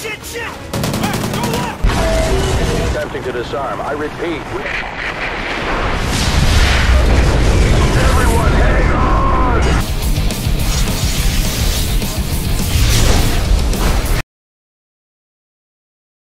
Shit! Max, go left! Attempting to disarm. I repeat.